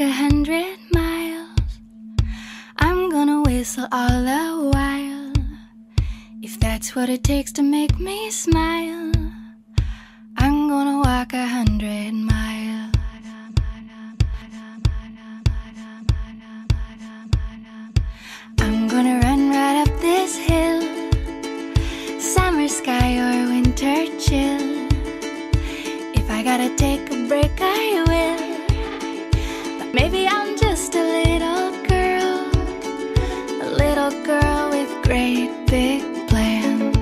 a hundred miles. I'm gonna whistle all the while. If that's what it takes to make me smile, I'm gonna walk a hundred miles. I'm gonna run right up this hill. Summer sky or winter chill. If I gotta take a break, I will. Great big plans.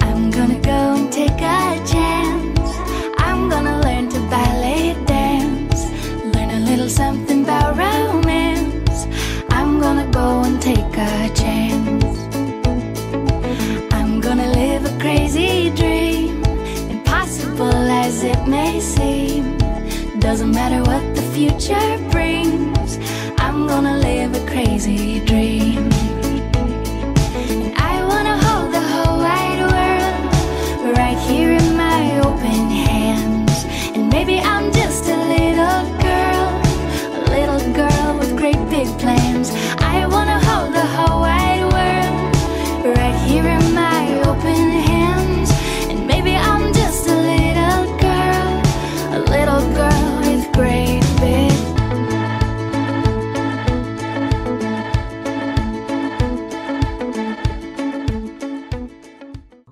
I'm gonna go and take a chance. I'm gonna learn to ballet dance, learn a little something about romance. I'm gonna go and take a chance. I'm gonna live a crazy dream, impossible as it may seem. Doesn't matter what the future brings, I'm gonna live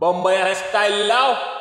Bombay style lao